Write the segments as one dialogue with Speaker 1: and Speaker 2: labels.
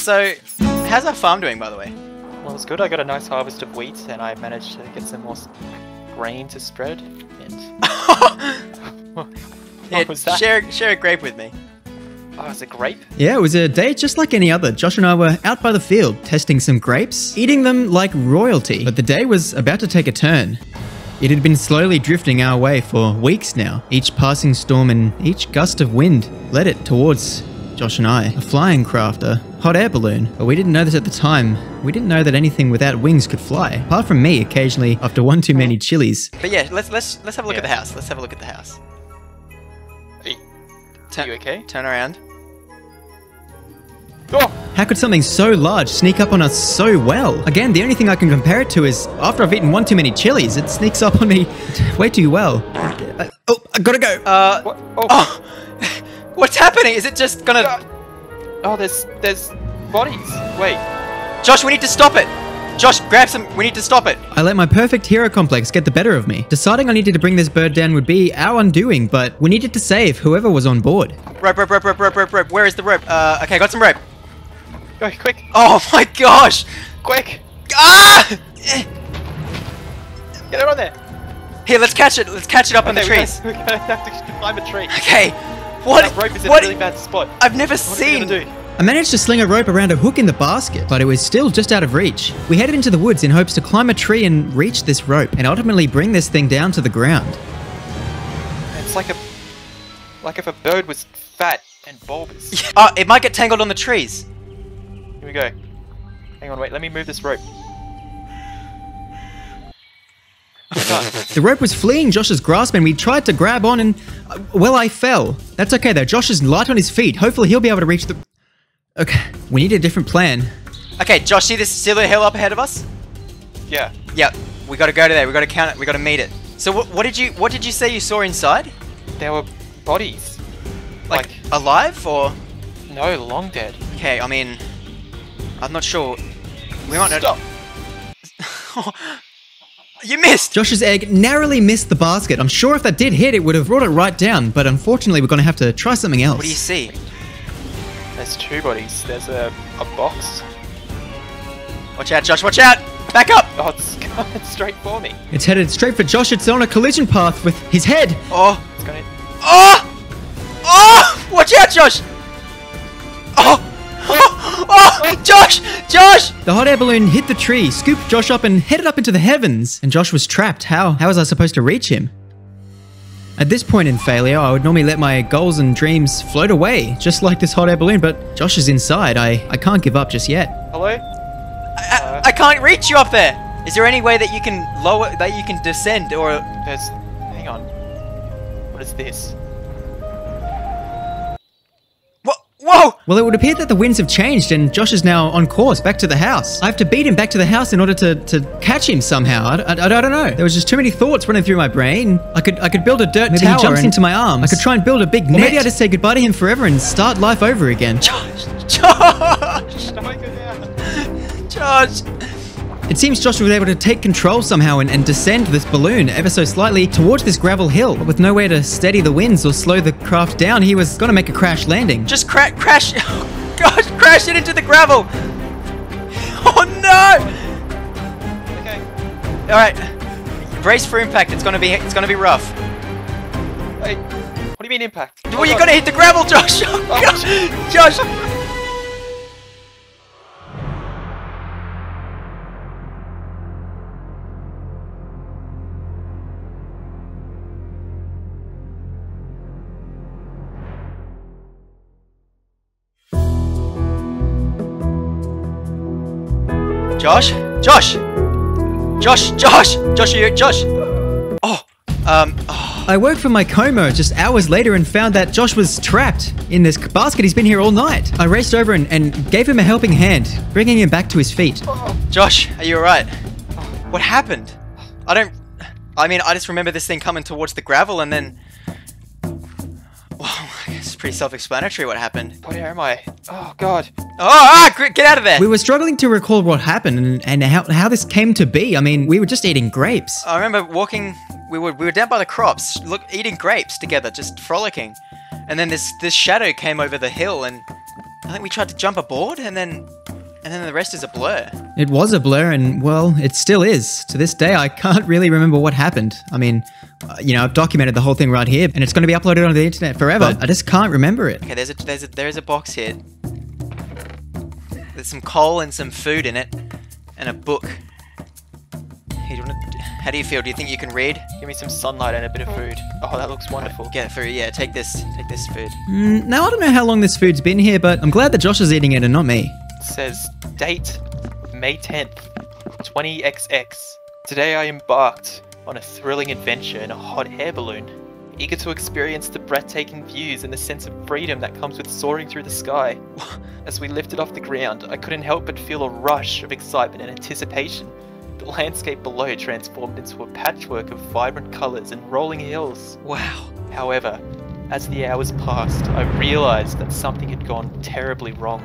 Speaker 1: So, how's our farm doing, by the way?
Speaker 2: Well, it's good. I got a nice harvest of wheat, and I managed to get some more grain to spread. And what
Speaker 1: Yeah,
Speaker 2: was that?
Speaker 1: Share, share a grape with me.
Speaker 2: Oh, it's a grape.
Speaker 3: Yeah, it was a day just like any other. Josh and I were out by the field testing some grapes, eating them like royalty. But the day was about to take a turn. It had been slowly drifting our way for weeks now. Each passing storm and each gust of wind led it towards Josh and I. A flying craft, a hot air balloon. But we didn't know this at the time. We didn't know that anything without wings could fly. Apart from me, occasionally, after one too many chilies.
Speaker 1: But yeah, let's let's let's have a look at the house. Let's have a look at the house.
Speaker 2: Are you,
Speaker 1: Turn,
Speaker 2: are you okay?
Speaker 1: turn around.
Speaker 2: Oh,
Speaker 3: How could something so large sneak up on us so well? Again, the only thing I can compare it to is after I've eaten one too many chilies, it sneaks up on me way too well. Uh, oh, I gotta go.
Speaker 1: Uh,
Speaker 2: what? Oh,
Speaker 1: oh, what's happening? Is it just gonna?
Speaker 2: oh, there's there's bodies. Wait.
Speaker 1: Josh, we need to stop it. Josh, grab some. We need to stop it.
Speaker 3: I let my perfect hero complex get the better of me. Deciding I needed to bring this bird down would be our undoing, but we needed to save whoever was on board.
Speaker 1: Rope, rope, rope, rope, rope, rope, rope. Where is the rope? Uh, okay, got some rope.
Speaker 2: Go quick,
Speaker 1: Oh my gosh!
Speaker 2: quick!
Speaker 1: Ah!
Speaker 2: Get it on there.
Speaker 1: Here, let's catch it. Let's catch it up in the
Speaker 2: Okay, we
Speaker 1: trees.
Speaker 2: gotta- We're gonna have to climb a tree.
Speaker 1: Okay. What?
Speaker 2: That rope is in
Speaker 1: what?
Speaker 2: a really bad spot.
Speaker 1: I've never
Speaker 2: What
Speaker 1: seen.
Speaker 2: gonna?
Speaker 3: I managed to sling a rope around a hook in the basket, but it was still just out of reach. We headed into the woods in hopes to climb a tree and reach this rope, and ultimately bring this thing down to the ground.
Speaker 2: It's like a like if a bird was fat and bulbous.
Speaker 1: Oh, it might get tangled on the trees.
Speaker 2: Here we go. Hang on, wait. Let me move this rope.
Speaker 3: The rope was fleeing Josh's grasp, and we tried to grab on, and uh, well, I fell. That's okay though. Josh is light on his feet. Hopefully, he'll be able to reach the. Okay, we need a different plan.
Speaker 1: Okay, Josh, see this see the hill up ahead of us?
Speaker 2: Yeah.
Speaker 1: Yeah, we gotta go to there. We gotta count it. We gotta meet it. So what, what did you what did you say you saw inside?
Speaker 2: There were bodies.
Speaker 1: Like,
Speaker 2: Like,
Speaker 1: alive or?
Speaker 2: no, long dead.
Speaker 1: Okay, I mean, I'm not sure. We might not.
Speaker 2: Stop.
Speaker 1: you missed.
Speaker 3: Josh's egg narrowly missed the basket. I'm sure if that did hit, it would have brought it right down. But unfortunately, we're going to have to try something else.
Speaker 1: What do you see?
Speaker 2: There's two bodies. There's a, a box.
Speaker 1: Watch out, Josh. Watch out. Back up.
Speaker 2: Oh, it's coming straight for me.
Speaker 3: It's headed straight for Josh. It's on a collision path with his head.
Speaker 1: Oh.
Speaker 2: It's gonna.
Speaker 1: Oh! Oh! Watch out, Josh! Oh! Josh! Josh!
Speaker 3: The hot air balloon hit the tree, scooped Josh up, and headed up into the heavens. And Josh was trapped. How? How was I supposed to reach him? At this point in failure, I would normally let my goals and dreams float away, just like this hot air balloon. But Josh is inside. I, I can't give up just yet.
Speaker 2: Hello?
Speaker 1: I, I uh, can't reach you up there! Is there any way that you can lower, that you can descend, or...
Speaker 2: There's. Hang on. What is this?
Speaker 3: Well, it would appear that the winds have changed, and Josh is now on course back to the house. I have to beat him back to the house in order to, to catch him somehow. I, I, I don't know. There was just too many thoughts running through my brain. I could I could build a dirt
Speaker 1: Maybe he
Speaker 3: tower.
Speaker 1: jumps
Speaker 3: and
Speaker 1: into my arms.
Speaker 3: I could try and build a big
Speaker 1: Or
Speaker 3: net.
Speaker 1: maybe
Speaker 3: Maybe I just say goodbye to him forever and start life over again.
Speaker 1: Josh! Josh!
Speaker 2: How do I go down?
Speaker 1: Josh!
Speaker 3: It seems Josh was able to take control somehow and, and descend this balloon ever so slightly towards this gravel hill. But with nowhere to steady the winds or slow the craft down, he was going to make a crash landing.
Speaker 1: Just cra- crash... Oh gosh, crash it into the gravel! Oh no!
Speaker 2: Okay.
Speaker 1: Alright. Brace for impact. It's gonna be it's gonna be rough.
Speaker 2: Wait. What do you mean impact?
Speaker 1: Well, oh you're gonna hit the gravel, Josh! Oh, oh, gosh. Josh! Josh? Josh! Josh! Josh! Josh, are you Josh? Oh, um, oh.
Speaker 3: I woke from my coma just hours later and found that Josh was trapped in this basket. He's been here all night. I raced over and, and gave him a helping hand, bringing him back to his feet.
Speaker 1: Josh, are you alright? What happened? I don't. I mean, I just remember this thing coming towards the gravel and then. Pretty self explanatory what happened.
Speaker 2: Where am I? Oh god.
Speaker 1: Oh, ah, get out of there!
Speaker 3: We were struggling to recall what happened and, and how, how this came to be. I mean, we were just eating grapes.
Speaker 1: I remember walking. We were we were down by the crops, look, eating grapes together, just frolicking, and then this this shadow came over the hill, and I think we tried to jump aboard, and then, and then the rest is a blur.
Speaker 3: It was a blur, and well, it still is. To this day, I can't really remember what happened. I mean, uh, you know, I've documented the whole thing right here, and it's going to be uploaded onto the internet forever. I just can't remember it.
Speaker 1: Okay, there's a there's a there's a box here. There's some coal and some food in it, and a book. Hey, do you wanna, how do you feel? Do you think you can read?
Speaker 2: Give me some sunlight and a bit of food. Oh, that looks wonderful.
Speaker 1: Get food. Yeah, take this. Take this food.
Speaker 3: Mm, now, I don't know how long this food's been here, but I'm glad that Josh is eating it and not me.
Speaker 2: Says date May 10th, 20XX. Today I embarked on a thrilling adventure in a hot air balloon, eager to experience the breathtaking views and the sense of freedom that comes with soaring through the sky. As we lifted off the ground, I couldn't help but feel a rush of excitement and anticipation. The landscape below transformed into a patchwork of vibrant colours and rolling hills.
Speaker 1: Wow.
Speaker 2: However, as the hours passed, I realized that something had gone terribly wrong.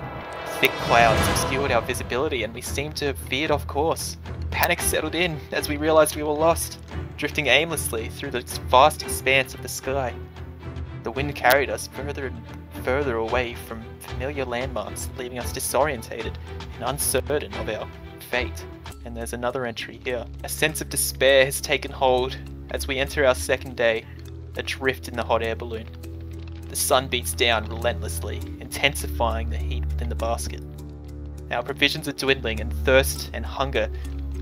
Speaker 2: Thick clouds obscured our visibility and we seemed to have veered off course. Panic settled in as we realized we were lost, drifting aimlessly through the vast expanse of the sky. The wind carried us further and further away from familiar landmarks, leaving us disorientated and uncertain of our fate. And there's another entry here. A sense of despair has taken hold as we enter our second day, adrift in the hot air balloon. The sun beats down relentlessly, intensifying the heat within the basket. Our provisions are dwindling, and thirst and hunger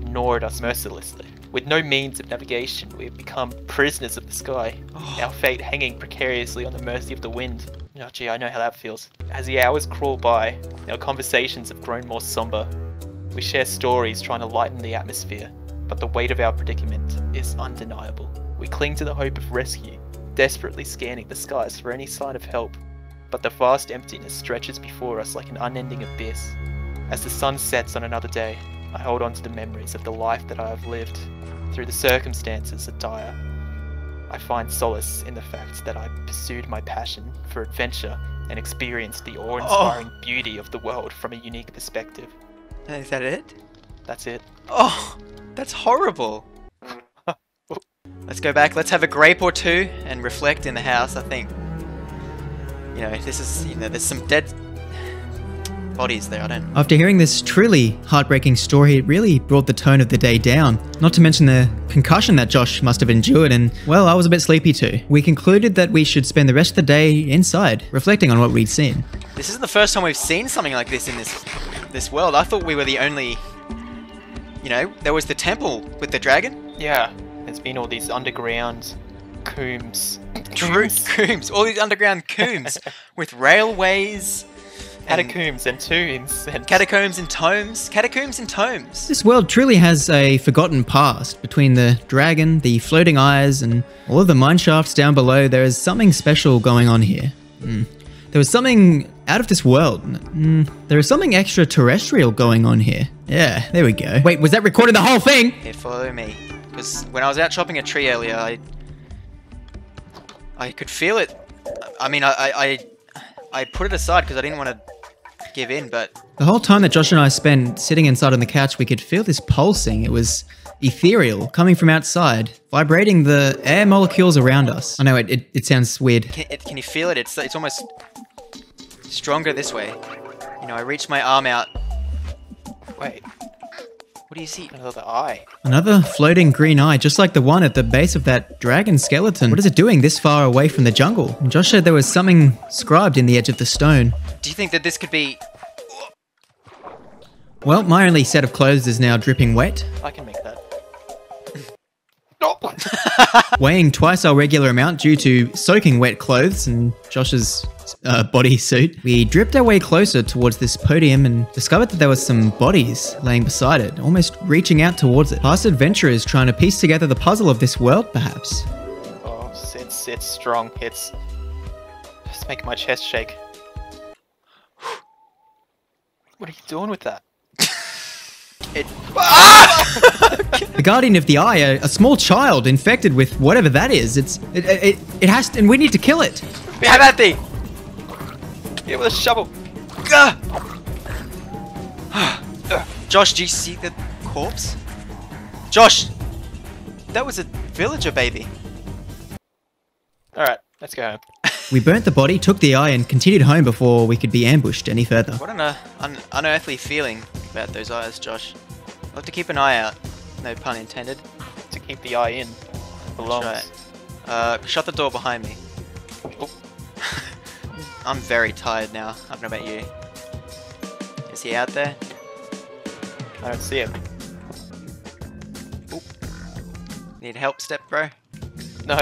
Speaker 2: gnaw at us mercilessly. With no means of navigation, we have become prisoners of the sky, oh. our fate hanging precariously on the mercy of the wind. Oh, gee, I know how that feels. As the hours crawl by, our conversations have grown more somber. We share stories trying to lighten the atmosphere, but the weight of our predicament is undeniable. We cling to the hope of rescue, desperately scanning the skies for any sign of help, but the vast emptiness stretches before us like an unending abyss. As the sun sets on another day, I hold on to the memories of the life that I have lived. Through the circumstances that dire, I find solace in the fact that I pursued my passion for adventure and experienced the awe-inspiring oh. beauty of the world from a unique perspective.
Speaker 1: Is that it?
Speaker 2: That's it.
Speaker 1: Oh, that's horrible. Let's go back. Let's have a grape or two and reflect in the house. I think. You know, this is you know, there's some dead bodies there. I don't.
Speaker 3: After hearing this truly heartbreaking story, it really brought the tone of the day down. Not to mention the concussion that Josh must have endured, and well, I was a bit sleepy too. We concluded that we should spend the rest of the day inside, reflecting on what we'd seen.
Speaker 1: This isn't the first time we've seen something like this in this this world. I thought we were the only. You know, there was the temple with the dragon.
Speaker 2: Yeah, there's been all these underground coombs.
Speaker 1: True, coombs. All these underground coombs with railways. and
Speaker 2: Catacombs and tombs and
Speaker 1: Catacombs and tomes. Catacombs and tomes.
Speaker 3: This world truly has a forgotten past. Between the dragon, the floating eyes, and all of the mine shafts down below, there is something special going on here. Mm. There was something out of this world. Mm. There is something extraterrestrial going on here. Yeah, there we go. Wait, was that recording the whole thing?
Speaker 1: Here, follow me. Because when I was out chopping a tree earlier, I I could feel it. I mean, I I, I, I put it aside because I didn't want to give in, but
Speaker 3: The whole time that Josh and I spent sitting inside on the couch, we could feel this pulsing. It was ethereal, coming from outside, vibrating the air molecules around us. I know it, it, it sounds weird.
Speaker 1: can, it, can you feel it? It's it's almost stronger this way. You know, I reached my arm out.
Speaker 2: wait,
Speaker 1: What do you see?
Speaker 2: another eye.
Speaker 3: Another floating green eye, just like the one at the base of that dragon skeleton. What is it doing this far away from the jungle? And Josh said there was something scribed in the edge of the stone.
Speaker 1: Do you think that this could be?
Speaker 3: Well, my only set of clothes is now dripping wet,
Speaker 2: I can make.
Speaker 3: weighing twice our regular amount due to soaking wet clothes and Josh's uh, bodysuit. We dripped our way closer towards this podium and discovered that there were some bodies laying beside it, almost reaching out towards it. Past adventurers trying to piece together the puzzle of this world, perhaps.
Speaker 2: Oh, it's, it's strong. It's it's making my chest shake. What are you doing with that?
Speaker 1: It.
Speaker 3: The guardian of the eye, a, a small child infected with whatever that is. It's it, it, it has to, and we need to kill it.
Speaker 1: We Have at thee!
Speaker 2: Yeah, with a shovel.
Speaker 1: Gah! Josh, do you see the corpse? Josh, that was a villager baby.
Speaker 2: All right, let's go home.
Speaker 3: We burnt the body, took the eye, and continued home before we could be ambushed any further.
Speaker 1: What an uh, un- unearthly feeling about those eyes, Josh. I'll have to keep an eye out. No pun intended.
Speaker 2: To keep the eye in. Belongs.
Speaker 1: right. Uh, shut the door behind me.
Speaker 2: Oh,
Speaker 1: I'm very tired now. I don't know about you. Is he out there?
Speaker 2: I don't see him.
Speaker 1: Need help, step bro?
Speaker 2: No.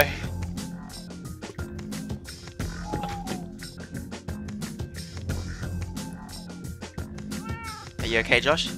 Speaker 1: Are you okay, Josh?